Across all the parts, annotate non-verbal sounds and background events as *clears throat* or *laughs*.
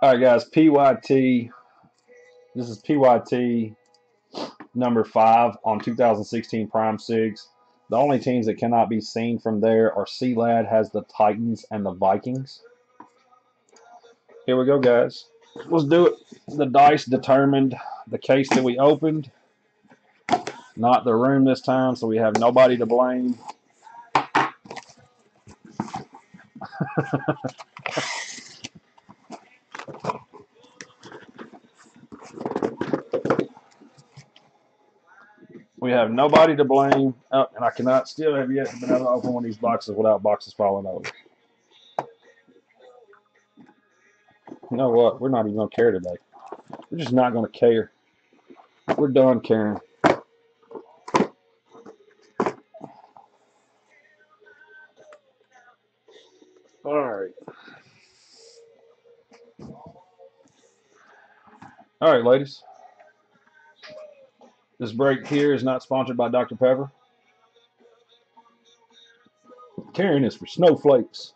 All right, guys. PYT. This is PYT number five on 2016 Prime Sigs. The only teams that cannot be seen from there are C-Lad has the Titans and the Vikings. Here we go, guys. Let's do it. The dice determined the case that we opened, not the room this time, so we have nobody to blame. *laughs* we have nobody to blame, oh, and I cannot still have yet been able to open one of these boxes without boxes falling over. You know what? We're not even going to care today. We're just not going to care. We're done caring. All right. All right, ladies. This break here is not sponsored by Dr. Pepper. Karen is for snowflakes.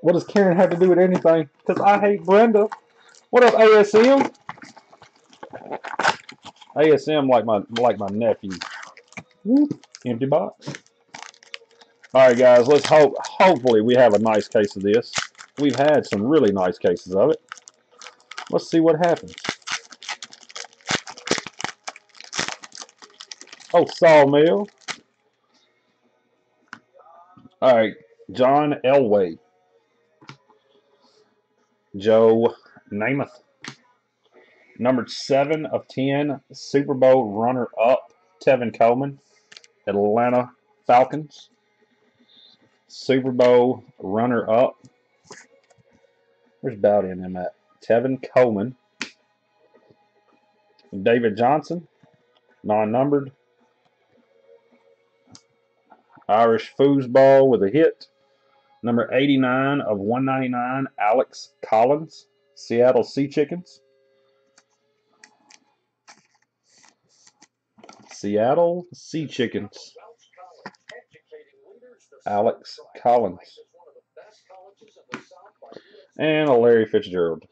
What does Karen have to do with anything? Because I hate Brenda. What up, ASM? ASM like my like my nephew. Whoop, empty box. All right, guys. Let's hope. Hopefully, we have a nice case of this. We've had some really nice cases of it. Let's see what happens. Oh, Sawmill. All right, John Elway. Joe Namath. Numbered 7 of 10, Super Bowl runner-up, Tevin Coleman, Atlanta Falcons. Super Bowl runner-up. Where's Bowdy in them at? Tevin Coleman. David Johnson, non-numbered. Irish foosball with a hit. Number 89 of 199, Alex Collins, Seattle Sea Chickens. Seattle Sea Chickens. Alex Collins. And a Larry Fitzgerald.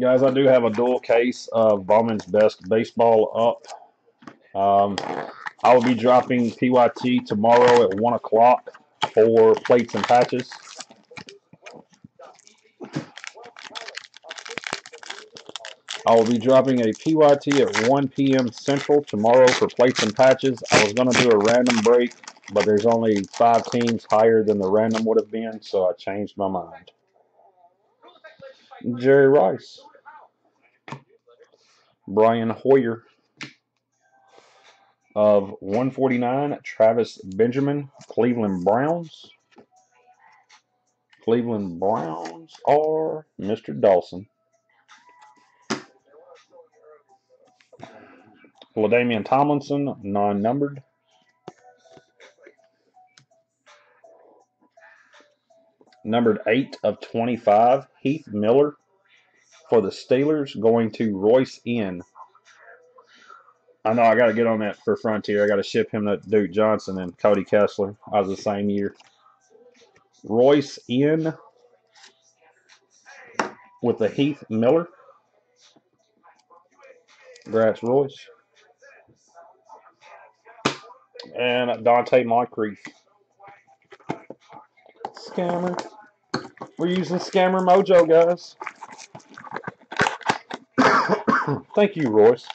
Guys, I do have a dual case of Bowman's Best Baseball up. Um, I will be dropping PYT tomorrow at 1 o'clock for plates and patches. I will be dropping a PYT at 1 p.m. Central tomorrow for plates and patches. I was going to do a random break, but there's only five teams higher than the random would have been, so I changed my mind. Jerry Rice. Brian Hoyer of 149, Travis Benjamin, Cleveland Browns. Cleveland Browns are Mr. Dawson. LaDainian Tomlinson, non-numbered. Numbered 8 of 25, Heath Miller for the Steelers, going to Royce N. I know I got to get on that for Frontier. I got to ship him to Duke Johnson and Cody Kessler. I was the same year. Royce in with the Heath Miller. Congrats, Royce. And Donte Moncrief. Scammer. We're using Scammer Mojo, guys. *coughs* Thank you, Royce.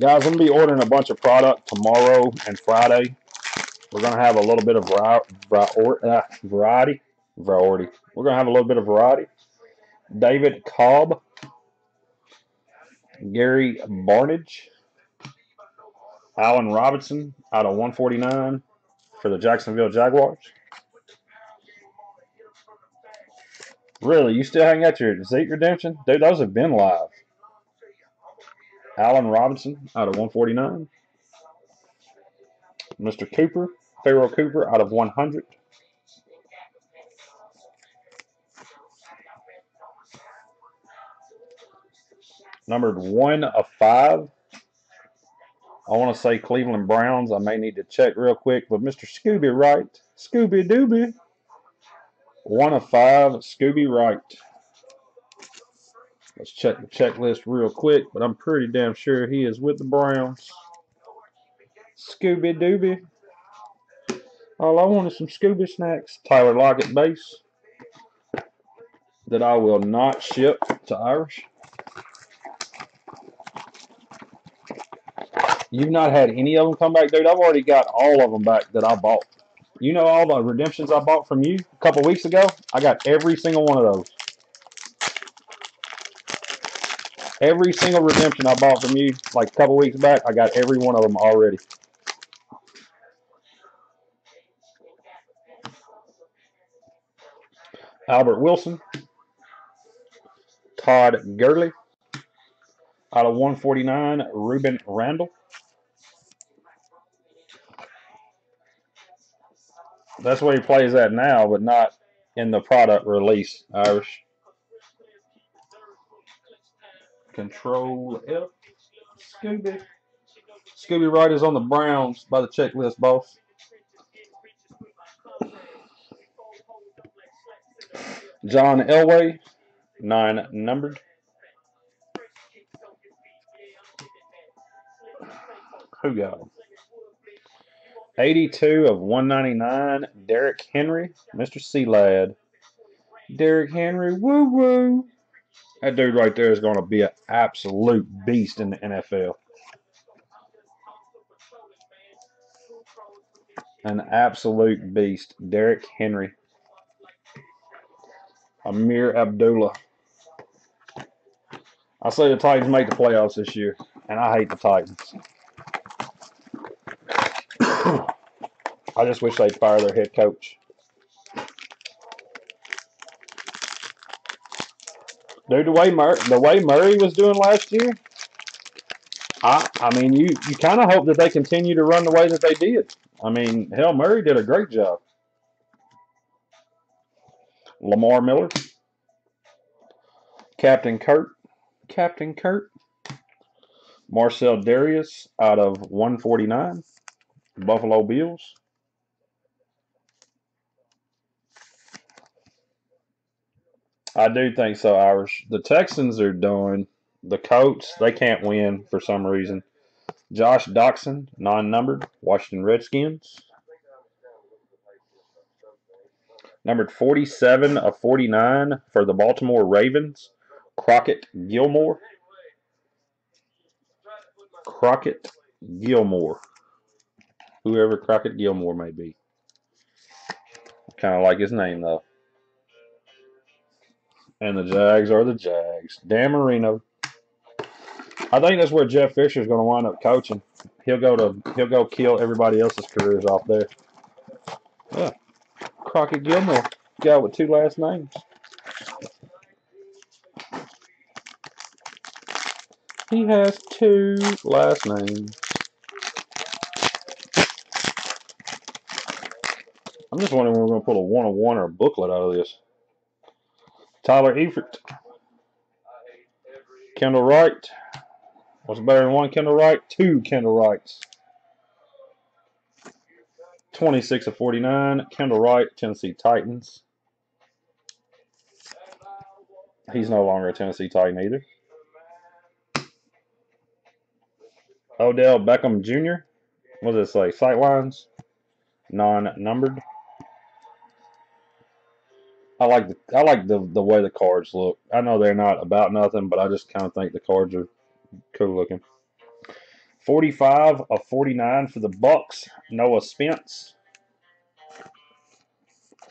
Guys, I'm going to be ordering a bunch of product tomorrow and Friday. We're going to have a little bit of uh, variety. Variety. We're going to have a little bit of variety. David Cobb. Gary Barnidge. Allen Robinson out of 149 for the Jacksonville Jaguars. Really? You still haven't got your Zeke redemption? Dude, those have been live. Allen Robinson out of 149. Mr. Cooper, Pharoh Cooper out of 100. Numbered 1 of 5, I want to say Cleveland Browns. I may need to check real quick, but Mr. Scooby Wright, Scooby Dooby, one of five, Scooby Wright. Let's check the checklist real quick, but I'm pretty damn sure he is with the Browns. Scooby Dooby. All I want is some Scooby snacks. Tyler Lockett base that I will not ship to Irish. You've not had any of them come back, dude. I've already got all of them back that I bought. You know all the redemptions I bought from you a couple weeks ago? I got every single one of those. Every single redemption I bought from you like a couple weeks back, I got every one of them already. Albert Wilson, Todd Gurley, out of 149, Rueben Randle. That's where he plays at now, but not in the product release, Irish. Control F. Scooby. Scooby is on the Browns by the checklist, boss. John Elway, nine numbered. Who got him? 82 of 199, Derrick Henry, Mr. C Lad. Derrick Henry, woo woo. That dude right there is going to be an absolute beast in the NFL. An absolute beast. Derrick Henry. Ameer Abdullah. I say the Titans make the playoffs this year, and I hate the Titans. *coughs* I just wish they'd fire their head coach. Dude, the way Mur- the way Murray was doing last year, I I mean, you you kind of hope that they continue to run the way that they did. I mean, hell, Murray did a great job. Lamar Miller, Captain Kurt, Captain Kurt, Marcell Dareus out of 149, Buffalo Bills. I do think so, Irish. The Texans are doing the Colts. They can't win for some reason. Josh Doctson, non-numbered, Washington Redskins. Numbered 47 of 49 for the Baltimore Ravens, Crockett Gilmore. Crockett Gilmore. Whoever Crockett Gilmore may be. Kind of like his name, though. And the Jags are the Jags. Dan Marino. I think that's where Jeff Fisher is going to wind up coaching. He'll go to he'll go kill everybody else's careers off there. Yeah, Crockett Gilmore, guy with two last names. He has two last names. I'm just wondering when we're going to pull a one on one or a booklet out of this. Tyler Eifert. Kendall Wright. What's better than one Kendall Wright? Two Kendall Wrights. 26 of 49. Kendall Wright, Tennessee Titans. He's no longer a Tennessee Titan either. Odell Beckham Jr. What does it say? Sightlines. Non-numbered. I like the I like the the way the cards look. I know they're not about nothing, but I just kind of think the cards are cool looking. 45 of 49 for the Bucks. Noah Spence.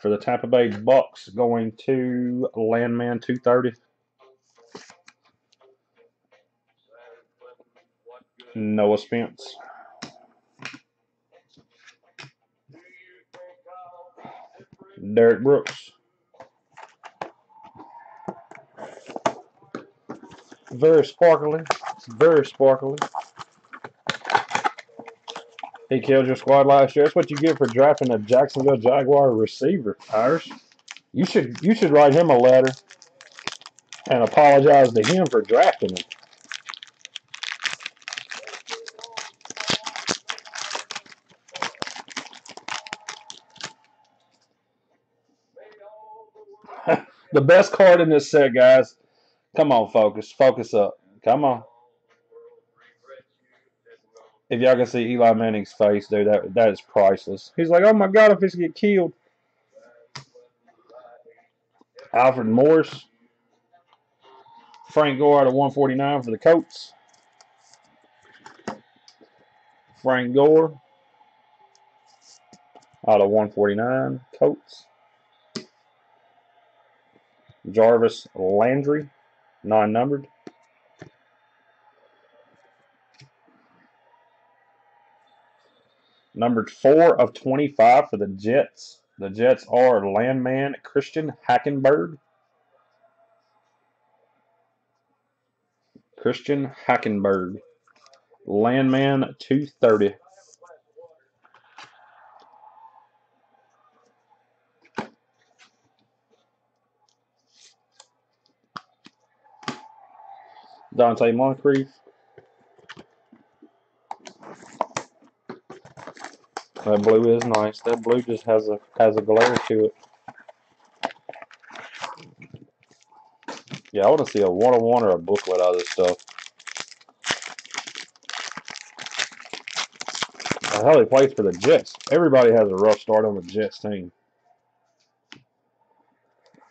For the Tampa Bay Bucks going to Landman 230. Noah Spence. Derrick Brooks. very sparkly. It's very sparkly. He killed your squad last year. That's what you get for drafting a Jacksonville Jaguar receiver, Irish. You should you should write him a letter and apologize to him for drafting him. *laughs* the best card in this set, guys, Come on, focus. Focus up. Come on. If y'all can see Eli Manning's face, dude, that that is priceless. He's like, oh my god, if he's get killed. Alfred Morris. Frank Gore out of 149 for the Colts. Frank Gore out of 149 Colts. Jarvis Landry, non-numbered. Numbered 4 of 25 for the Jets. The Jets are Landman Christian Hackenberg. Christian Hackenberg. Landman 230. Donte Moncrief. That blue is nice. That blue just has a has a glare to it. Yeah, I want to see a one-on-one or a booklet out of this stuff. How he plays for the Jets. Everybody has a rough start on the Jets team.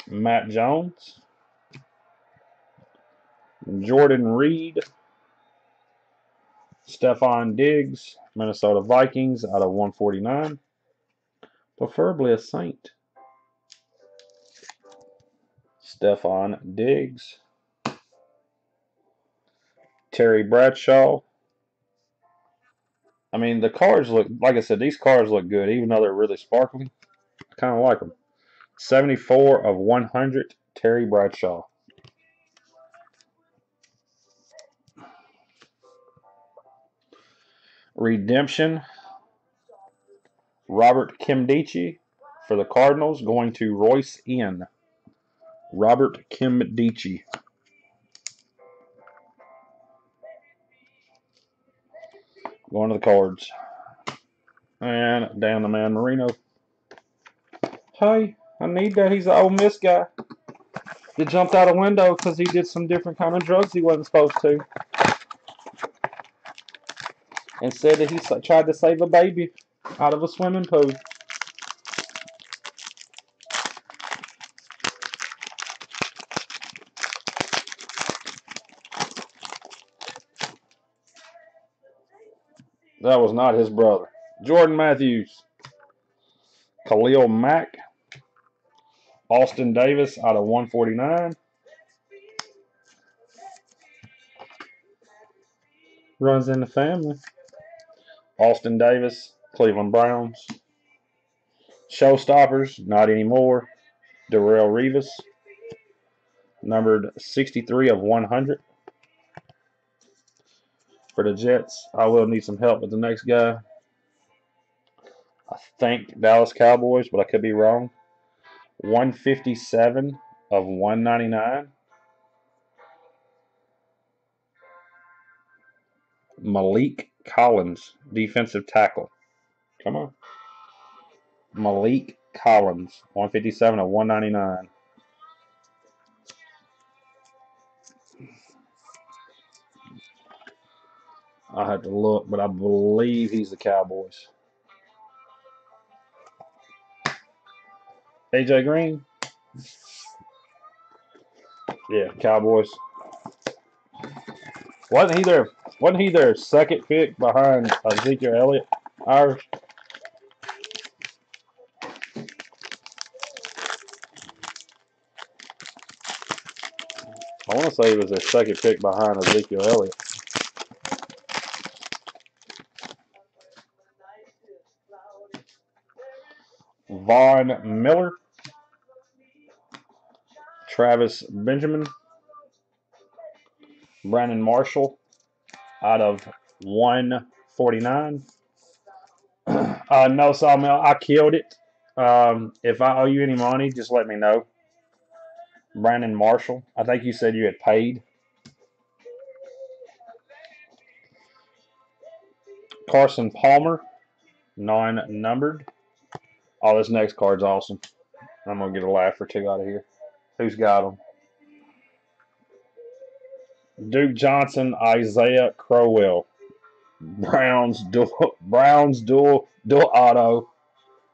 Matt Jones. Jordan Reed. Stefon Diggs, Minnesota Vikings out of 149. Preferably a Saint. Stefon Diggs. Terry Bradshaw. I mean, the cards look, like I said, these cards look good, even though they're really sparkly. I kind of like them. 74 of 100, Terry Bradshaw. Redemption. Robert Nkemdiche for the Cardinals going to Royce N. Robert Nkemdiche. Going to the cards. And Dan the man Marino. Hey, I need that. He's an Ole Miss guy. He jumped out a window because he did some different kind of drugs he wasn't supposed to. And said that he tried to save a baby out of a swimming pool. That was not his brother. Jordan Matthews. Khalil Mack. Austin Davis out of 149. Runs in the family. Austin Davis, Cleveland Browns. Showstoppers, not anymore. Darrelle Revis, numbered 63 of 100 for the Jets. I will need some help with the next guy. I think Dallas Cowboys, but I could be wrong. 157 of 199. Maliek Collins, defensive tackle. Come on. Maliek Collins, 157 of 199. I have to look, but I believe he's the Cowboys. AJ Green. Yeah, Cowboys. Wasn't he their wasn't he their second pick behind Ezekiel Elliott? I want to say he was their second pick behind Ezekiel Elliott. Von Miller. Travis Benjamin. Brandon Marshall out of 149. *clears throat* Uh, no, Sawmill, I killed it. Um, if I owe you any money, just let me know. Brandon Marshall, I think you said you had paid. Carson Palmer, non-numbered. Oh, this next card's awesome. I'm going to get a laugh or two out of here. Who's got them? Duke Johnson, Isaiah Crowell. Browns dual *laughs* Browns dual dual auto.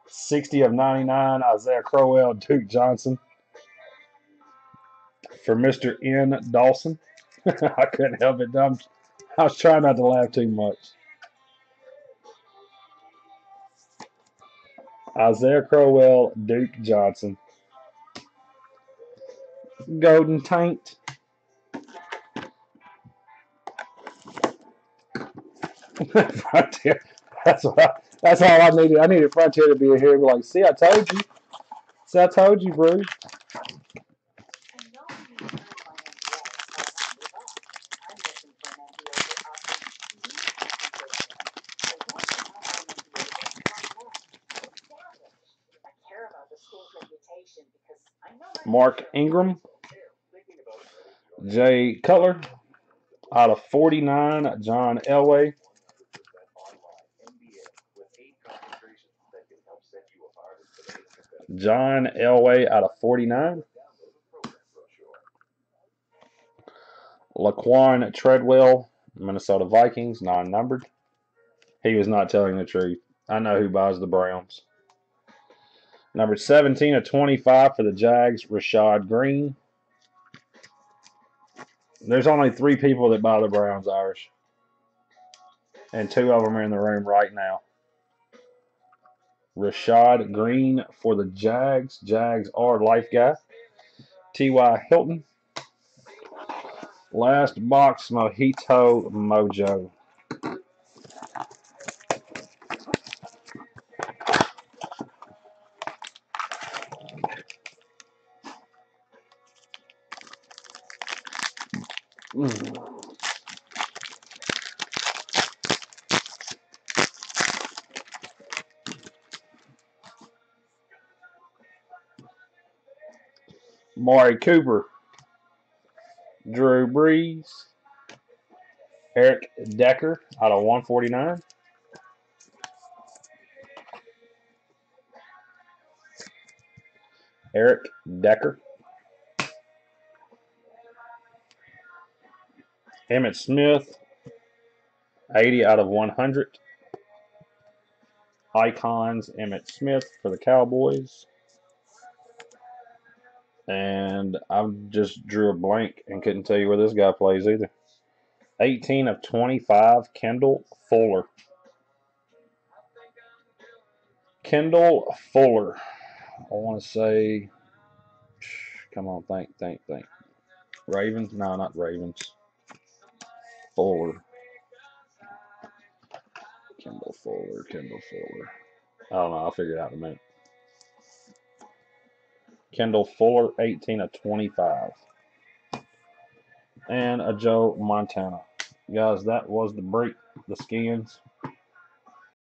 60 of 99, Isaiah Crowell, Duke Johnson. For Mr. N. Dawson. *laughs* I couldn't help it. I'm, I was trying not to laugh too much. Isaiah Crowell, Duke Johnson. Golden Taint. Frontier. That's what I, that's all I needed. I needed Frontier to be here be like, see, I told you. See, I told you, bro. Mark Ingram. Jay Cutler. Out of 49, John Elway. John Elway out of 49. Laquon Treadwell, Minnesota Vikings, non numbered. He was not telling the truth. I know who buys the Browns. Number 17 of 25 for the Jags, Rashad Greene. There's only three people that buy the Browns, Irish. And two of them are in the room right now. Rashad Greene for the Jags. Jags are life guy. T.Y. Hilton. Last box, Mojito Mojo. Amari Cooper, Drew Brees, Eric Decker out of 149. Eric Decker. Emmitt Smith, 80 out of 100. Icons, Emmitt Smith for the Cowboys. And I just drew a blank and couldn't tell you where this guy plays either. 18 of 25, Kendall Fuller. Kendall Fuller. I want to say, come on, think, think, think. Ravens? No, not Ravens. Fuller. Kendall Fuller, Kendall Fuller. I don't know. I'll figure it out in a minute. Kendall Fuller, 18 of 25. And a Joe Montana. Guys, that was the break, the skins.